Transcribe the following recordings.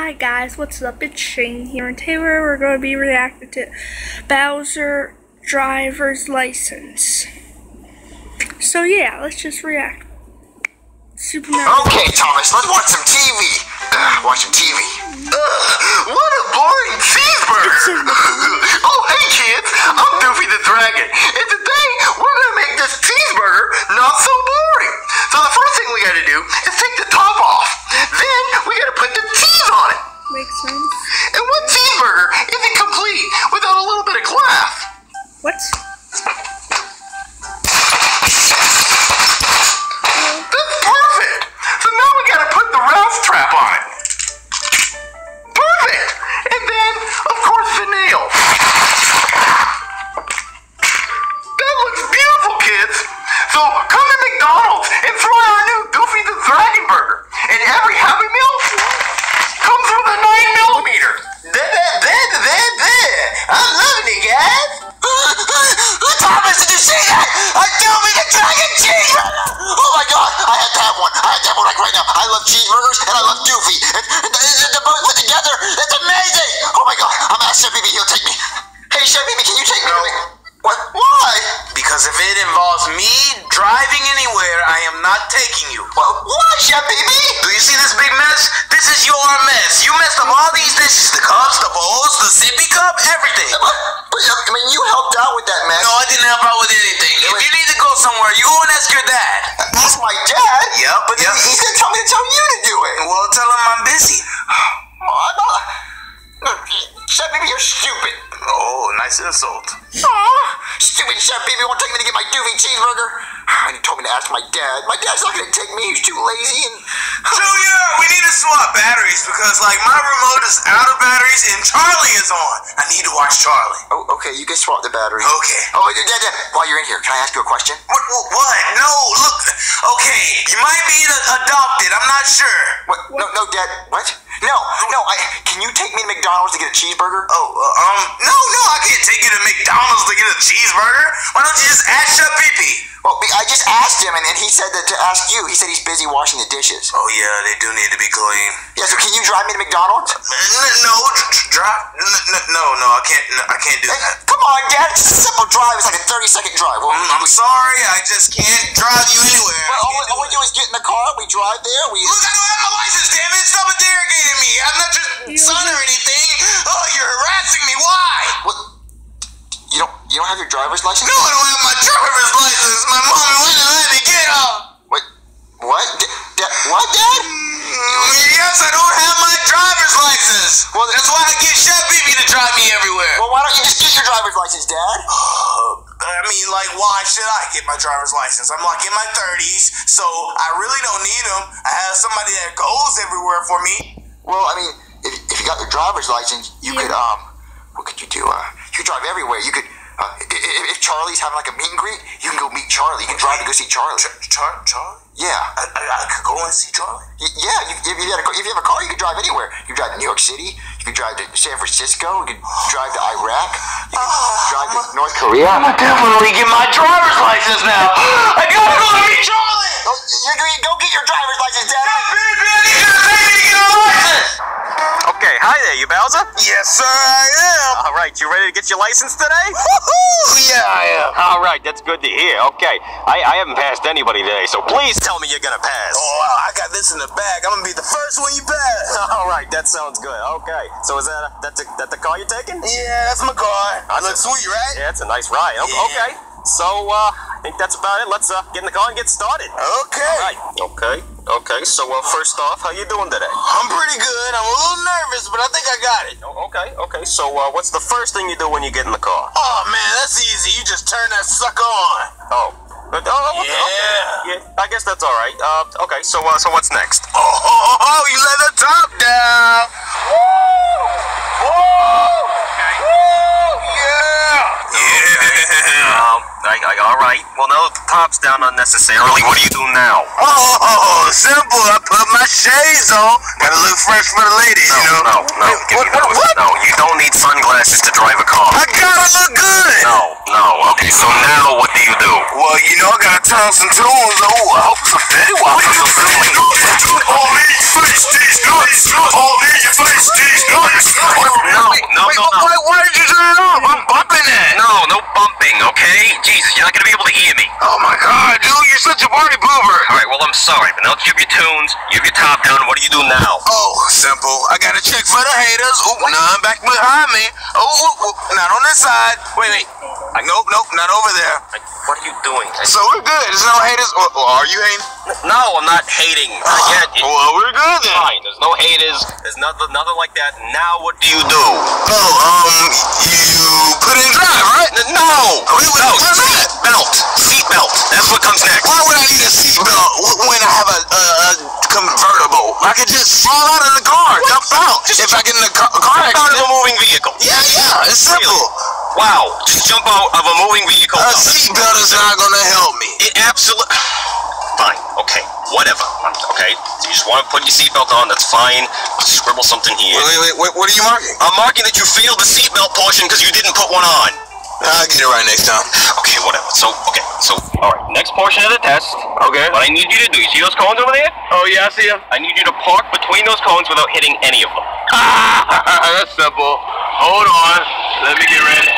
Hi guys, what's up? It's Shane here, and today we're going to be reacting to Bowser driver's license. So yeah, let's just react. Super Mario. Okay, Thomas, let's watch some TV. Ugh, watch some TV. Ugh, what a boring cheeseburger. oh, hey kids, I'm Doofy the Dragon, and today we're gonna make this cheeseburger not so boring. So come to McDonald's and try our new Doofy the Dragon Burger. And every Happy Meal comes with a 9 millimeter. I'm loving it, guys. Thomas, did you see that? A Doofy the Dragon cheeseburger. Oh my god, I had to have one. I had to have one like right now. I love cheeseburgers and I love Doofy. And, and, and the both put together, it's amazing. Oh my god, I'm gonna Chef Pee Pee, he'll take me. Hey, Chef Pee Pee, can you take me? to What? Why? Because if it involves me driving anywhere, I am not taking you. Well, why, Chef Pee Pee? Do you see this big mess? This is your mess. You messed up all these dishes the cups, the bowls, the sippy cup, everything. But, but, I mean, you helped out with that mess. No, I didn't help out with anything. If you need to go somewhere, you go and ask your dad. Ask my dad. Yep, But yep. he's gonna tell me to tell you to do it. Well, tell him I'm busy. Oh, not. No, Chef Pee Pee, you're stupid. Oh, nice insult. Aw, stupid Chef Pee Pee won't take me to get my doofy cheeseburger. And he told me to ask my dad. My dad's not gonna take me. He's too lazy and. Junior, we need to swap batteries because, like, my remote is out of batteries and Charlie is on. I need to watch Charlie. Oh, okay, you can swap the battery. Okay. Oh, Dad, Dad, while you're in here, can I ask you a question? What? What? what? No, look. Okay, you might be adopted. I'm not sure. What? No, no, Dad. What? No, no. I can you take me to McDonald's to get a cheeseburger? Oh, uh, um, no, no, I can't take you to McDonald's to get a cheeseburger. Why don't you just ask Chef Pee Well, I just asked him, and, and he said that to ask you. He said he's busy washing the dishes. Oh yeah, they do need to be clean. Yeah, so can you drive me to McDonald's? No, drive. No, no, I can't. No, I can't do Hey, that. come on, Dad. It's a simple drive. It's like a 30 second drive. Well, I'm, I'm sorry, I just can't drive you anywhere. well, all, we- do all we do is get in the car. We drive there. We. Look, I don't have my license, damn it! Stop interrogating me. I'm not your son or anything. Oh, you're harassing me. Why? What? You don't. Have your driver's license? No, I don't have my driver's license. My mom wouldn't let me get up. What? What? D- Dad, what, Dad? Yes, I don't have my driver's license. Well, That's why I get Chef Pee Pee to drive me everywhere. Well, why don't you just get your driver's license, Dad? I mean, like, why should I get my driver's license? I'm like in my 30s, so I really don't need them. I have somebody that goes everywhere for me. Well, I mean, if, if you got your driver's license, you Yeah. could um, what could you do? Uh, you could drive everywhere. You could. Uh, i- i- if Charlie's having like a meet and greet, you can go meet Charlie. You can drive to go see Charlie. Char- Char- Charlie? Yeah, I, I, I could go and see Charlie. Y- yeah. You, if, you had a, if you have a car, you can drive anywhere. You can drive to New York City. You can drive to San Francisco. You can drive to Iraq. You can drive to North Korea. I'm gonna definitely get my driver's license now. I gotta go to meet Charlie. Oh, you're go get your driver's license, Dad. Baby, I need you to take me to get a license. Okay, hi there, you Bowser? Yes, sir, I am. All right, you ready to get your license today? Woohoo! Yeah, I am. All right, that's good to hear. Okay, I, I haven't passed anybody today, so please tell me you're gonna pass. Oh, wow, I got this in the bag. I'm gonna be the first one you pass. All right, that sounds good. Okay, so is that that's a, that the car you're taking? Yeah, that's my car. I look sweet, right? Yeah, it's a nice ride. Yeah. Okay, so uh, I think that's about it. Let's uh, get in the car and get started. Okay. All right. Okay. Okay. So well, first off, how you doing today? I'm pretty good. I'm a little nervous, but I think I got it. Oh, okay. Okay. So uh, what's the first thing you do when you get in the car? Oh man, that's easy. You just turn that sucker on. Oh. But, oh, okay, Yeah. okay. Yeah. I guess that's all right. Uh, okay. So uh, so what's next? Oh, oh, oh, oh, you let the top down. Woo! Woo! Woo! Yeah! Yeah! All right. Well, now the top's down unnecessarily, what do you do now? Oh, simple. I put my shades on. Gotta look fresh for the ladies, no, you know? No, no, what, what, what? no. You don't need sunglasses to drive a car. I gotta look good. No, no. Okay, so now what do you do? Well, you know, I gotta turn some tunes. Oh, I hope someday we'll have some tunes. All in your face, these. All in your face, these. No, no, no, Wait. Why, did you turn it off? I'm bumping it. No, no bumping, okay? Jesus, you're not gonna be able to hear me. Oh, my God, dude, you're such a party boomer. All right, well, I'm sorry, but now give you your tunes, you have your top down, what do you do now? Oh, simple. I got a check for the haters. Ooh, none back behind me. Oh, ooh, ooh, not on this side. Wait, wait. Nope, nope, not over there. Like, what are you doing? I- So we're good. There's no haters. Or, or are you hating? no, I'm not hating. Not yet. It's Well, we're good then. fine. There's no haters. There's nothing, nothing like that. Now, what do you do? Oh, um, you put in drive, right? No! Wait, wait, no! what's that? Seat belt! Seat belt! That's what comes next. Why would I need a seatbelt wh- when I have a, a, a convertible? I could just fall out of the car, jump out. if I get in a car, car Jump out of a moving vehicle. Yeah, yeah, it's simple. Wow. Just jump out of a moving vehicle. A seatbelt is not gonna help me. It absolutely. Fine. Okay. Whatever. Okay. You just want to put your seatbelt on. That's fine. I'll scribble something here. Wait, wait, wait, what are you marking? I'm marking that you failed the seatbelt portion because you didn't put one on. I'll get it right next time. Okay, whatever. So, okay, so, all right. Next portion of the test. Okay. What I need you to do, you see those cones over there? Oh, yeah, I see them. I need you to park between those cones without hitting any of them. Ah, That's simple. Hold on. Let me get ready.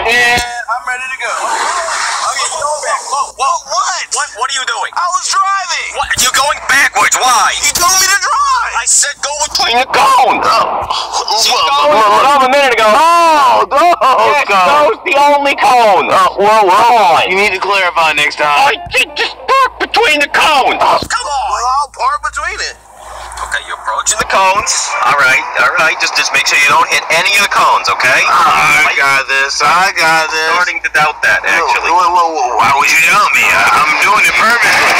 And I'm ready to go. Okay, go back. Whoa, whoa, what? What? What are you doing? I was driving. What? You're going backwards. Why? You told me to drive. I said go between the cones. See, Whoa, those, those a minute ago. Oh, those Yes, those the only cones. Uh, whoa, whoa. You need to clarify next time. I just, just park between the cones. Come on. Well, I'll park between it. Okay, you're approaching the cones. All right, all right. Just, just make sure you don't hit any of the cones. Okay. I got this. I got this. Starting to doubt that, actually. Whoa, whoa, whoa, Why would you tell me? I, I'm doing it perfectly.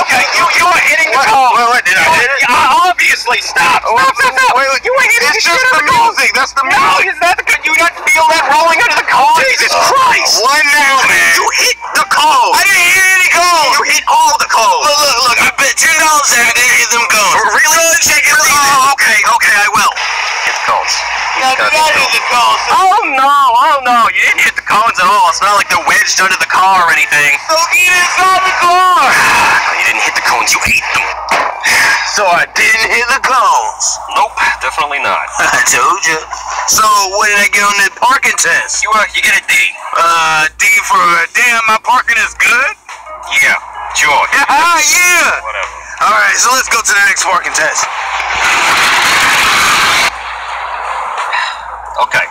Okay, you you are hitting the What? cone. Wait, what, did I hit it? Obviously, stop. Stop, stop, stop. Wait, wait. You are hitting It's the just the cone. music. That's the No, music. is that the? You not feel that rolling under the cones? Jesus Christ! What now, man? You hit the cones. I didn't hit any cones. You hit all the cones. Look, look, look. I bet ten dollars that I didn't hit them cones. Really? Go and check it. Oh, okay, okay, I will. Hit the cones. No, Gotta I hit hit the cones? Oh no, oh no, you didn't hit the cones at all. It's not like they're wedged under the car or anything. So get inside the car. You didn't hit the cones, you ate them. So I didn't hit the cones. Nope, definitely not. I told you. So what did I get on that parking test? You uh, you get a D. Uh, D for damn, my parking is good. Yeah, sure. Ah, yeah. Whatever. All right, so let's go to the next parking test. Okay.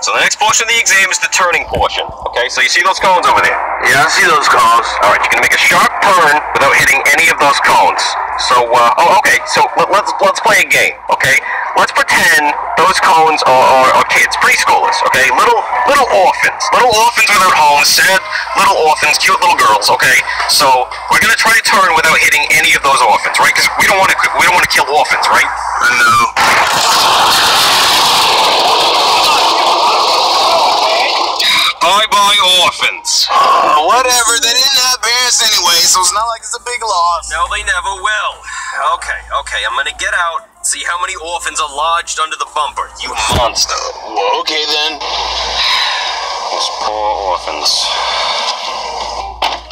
So the next portion of the exam is the turning portion. Okay, so you see those cones over there? Yeah, I see those cones. All right, you're gonna make a sharp turn without hitting any of those cones. So, uh, oh, okay. So let, let's let's play a game. Okay, let's pretend those cones are, are, are kids, preschoolers. Okay, little little orphans, little orphans without homes, sad little orphans, cute little girls. Okay, so we're gonna try to turn without hitting any of those orphans, right? Because we don't want to we don't want to kill orphans, right? I Bye bye orphans. Uh, whatever, they didn't have parents anyway, so it's not like it's a big loss. No, they never will. Okay, okay, I'm gonna get out, see how many orphans are lodged under the bumper. You monster. Well, okay then. Those poor orphans.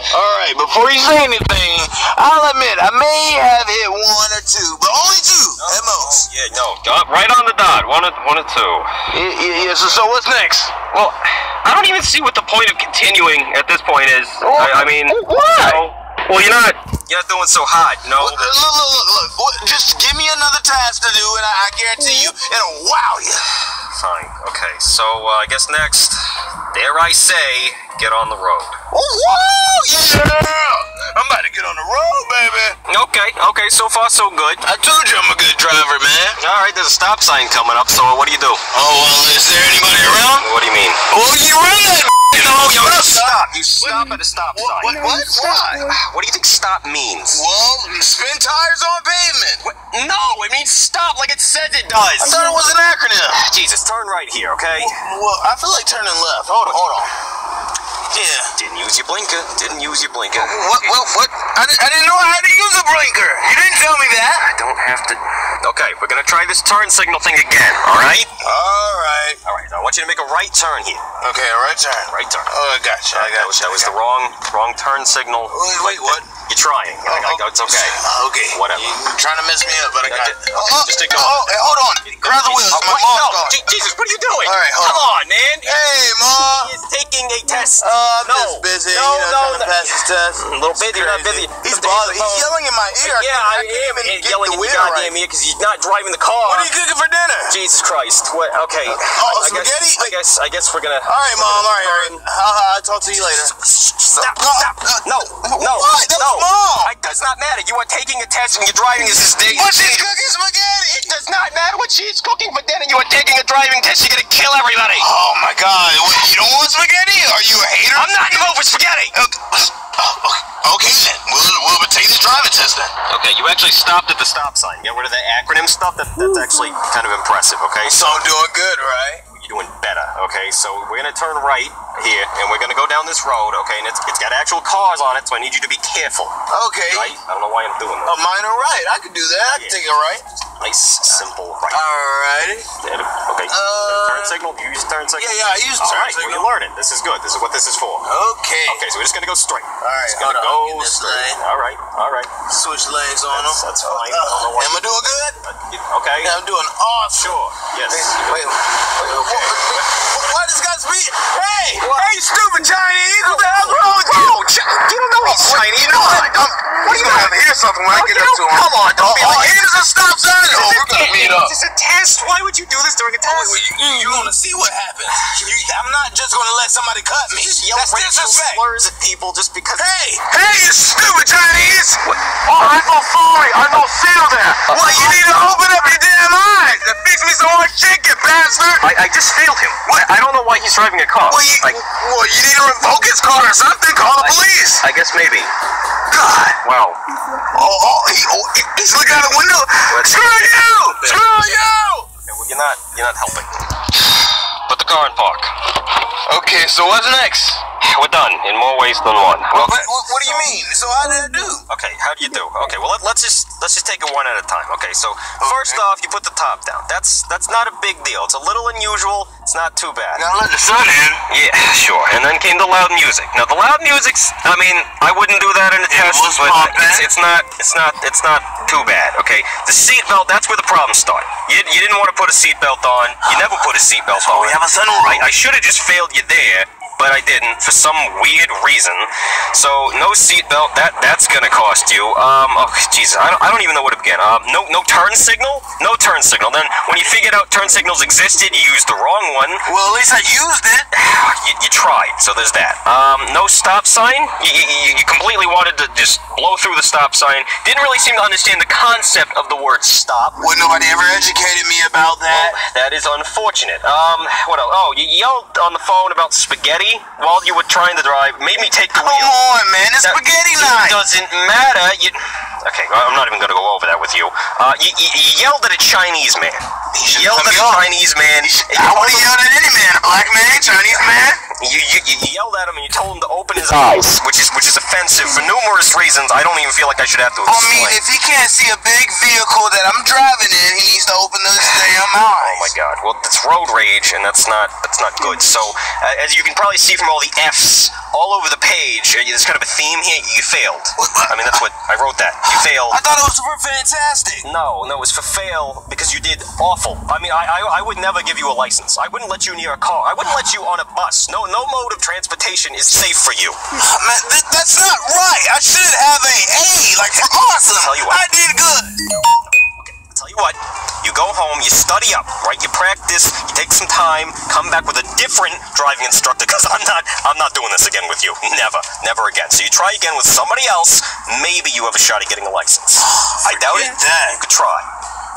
Alright, before you say anything, I'll admit I may have hit one or two, but only two at most. Yeah, no, got right on the dot. One or, one or two. Yeah, yeah, yeah, so, so what's next? Well, I don't even see what the point of continuing at this point is. I, I mean, Why? you know, well, you're not. You're not doing so hot, you know. Look, look, look, look, look. Just give me another task to do, and I, I guarantee you, it'll wow you. Fine. Okay, so uh, I guess next, dare I say, get on the road. Oh, whoa, yeah! I'm about to get on the road, baby. Okay, okay, so far so good. I told you I'm a good driver, man. All right, there's a stop sign coming up, so what do you do? Oh, well, is there anybody around? What do you mean? Well, you run that, you know, you you stop. stop. You stop at a stop sign. what, what? Why? What do you think stop means? Well, spin tires on pavement. What? No, it means stop like it says it does. I thought it was an acronym. Jesus, turn right here, okay? Well, I feel like turning left. Hold on, hold on. Yeah. Didn't use your blinker. Didn't use your blinker. What, what, what? I, I didn't know I had to use a blinker. You didn't tell me that. I don't have to. Okay, we're gonna try this turn signal thing again, alright? All right. Alright, I want you to make a right turn here. Okay, a right turn. Right turn. Oh, I got you. I That was, that was the wrong wrong turn signal. Wait, wait, what? You're trying. I, I, it's okay. Okay. Whatever. You're trying to mess me up, but I got it. Oh, oh, just ignore oh, hey, hold on. Grab the wheels. Oh, My mom's no. Je- Jesus, what are you doing? All right, hold Come on, man. Hey, mom. He is taking a test. Uh, I'm no. just busy. No, you know, no, no. pass this test. A little busy, not busy. He's the- bothered. He's yelling in my ear. Yeah, I, am yelling the in wheel goddamn ear because he's not driving the car. What are you cooking for dinner? Jesus Christ. What? Okay. Oh, spaghetti? I guess. I guess we're gonna. All right, mom. All right, all right. I'll, I'll talk to you later. Stop! No, Stop! No! No! No! Was mom. It does not matter. You are taking a test and you're driving this is day. But she's cooking spaghetti. It does not matter what she's cooking for dinner. You are taking a driving test. You're gonna kill everybody. Oh my God! What, you don't want spaghetti? Are you a hater? I'm not in the mood for spaghetti. Okay, oh, okay then. We'll, we'll take this driving test then. Okay, you actually stopped at the stop sign. Get rid of the acronym stuff. That, that's actually kind of impressive. Okay, So I'm doing good, right? Doing better. Okay, so we're gonna turn right here, and we're gonna go down this road. Okay, and it's it's got actual cars on it, so I need you to be careful. Okay. Right? I don't know why I'm doing A that. minor right. I could do that. I can take it right. Nice, simple right. Alrighty. Okay. Uh, turn signal. You use turn signal. Yeah, yeah, I use All turn right, well, signal. you're learning. This is good. This is what this is for. Okay. Okay, so we're just gonna go straight. All right, Just gonna hold on. go straight. lane. All right, all right. Switch lanes on them. That's- fine. I don't know Am I doing good? Okay. Yeah, I'm doing awesome. Sure. Yes. Wait, wait, Okay. wait, why does guys be? Hey, What? hey, stupid Chinese! What what are you gonna have to hear something when I oh, get up to him? Come on, don't be oh, like- here's a stop sign. Oh, we're gonna meet up. This is a test. Why would you do this during a test? Oh, wait, wait, you, you're gonna see what happens. You, I'm not just gonna let somebody cut me. You just yell That's racial disrespect. slurs at people just because. Hey, hey, you stupid Chinese! Oh, I'm so sorry. I don't feel that. Well, you need to open up your damn eyes and fix me some more chicken, bastard. I, I just failed him. What? I don't know why he's driving a car. Well, you, Like, well, you need to revoke his car or something. Call the police. I guess maybe. God. Wow. Oh, oh, he, oh, he's looking out the window. Screw you! Screw you! Okay, well, you're not. You're not helping. Put the car in park. Okay, so what's next? We're done in more ways than one. What, what, what do you mean? So how did I do? Okay, how do you do? Okay, well let, let's just let's just take it one at a time. Okay, so first off, you put the top down. That's that's not a big deal. It's a little unusual. It's not too bad. Now let the sun in. Yeah, sure. And then came the loud music. Now the loud music's I mean, I wouldn't do that in a test, but it's, eh? it's not it's not it's not too bad. Okay, the seatbelt that's where the problems start. You, you didn't want to put a seatbelt on. You never put a seatbelt on. we have a sunroof. I, I should have just failed you there. But I didn't for some weird reason. So no seatbelt. That that's gonna cost you. Um. Oh, Jesus. I don't. I don't even know where to begin. Um. No. No turn signal. No turn signal. Then when you figured out turn signals existed, you used the wrong one. Well, at least I used it. You, you tried, so there's that. Um, no stop sign. You, you, you completely wanted to just blow through the stop sign. Didn't really seem to understand the concept of the word stop. Well, nobody ever educated me about that. That is unfortunate. Um, what else? Oh, you yelled on the phone about spaghetti while you were trying to drive. Made me take the Come wheel. on, man. It's That- spaghetti It doesn't matter. You. Okay, I'm not even going to go over that with you. Uh, you, you, you yelled at a Chinese man. You yelled at a. Chinese man. you I would have yelled at any man, a black man, Chinese man. you, you, you yelled at him and you told him to open his eyes, which is which is offensive for numerous reasons. I don't even feel like I should have to explain. I mean, if he can't see a big vehicle that I'm driving in, he needs to open those damn eyes. Oh my god. Well, it's road rage, and that's not that's not good. So, uh, as you can probably see from all the F's all over the page, uh, there's kind of a theme here. You failed. I mean, that's what I wrote. That you failed. I thought it was for fantastic. No, no, it's for fail because you did awful. I mean, I, I, I would never give you a license. I wouldn't let you near a car. I wouldn't let you on a bus. No, no mode of transportation is safe for you. Man, th- that's not right. I should have a A, like for awesome. Tell you what. I did good. Tell you what, you go home, you study up, right? You practice, you take some time, come back with a different driving instructor. Because I'm not, I'm not doing this again with you. Never, never again. So you try again with somebody else. Maybe you have a shot at getting a license. I doubt it. Forget that. You could try.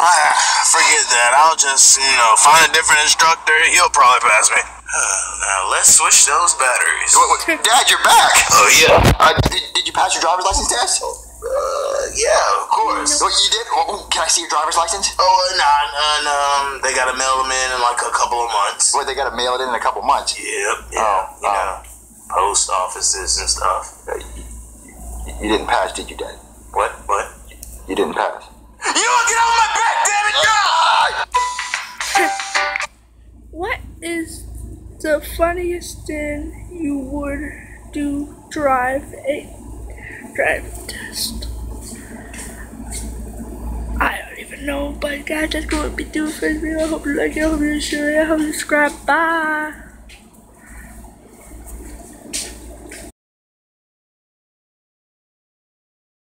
Ah, forget that. I'll just, you know, find a different instructor. He'll probably pass me. now let's switch those batteries. Dad, you're back. Oh yeah. Uh, did, did you pass your driver's license test? Uh, yeah, of course. What you did? Oh, oh, can I see your driver's license? Oh, uh, nah, and um, they gotta mail them in in like a couple of months. Boy, they gotta mail it in in a couple months. Yep, yeah, Oh, you know, post offices and stuff. You, you didn't pass, did you, Dad? What? What? You didn't pass. You don't get off my back, damn it! God! What is the funniest thing you would do drive a drive know. But guys, that's going to be doing for this video. I hope you like it. I hope you enjoy it. I hope you subscribe. Bye.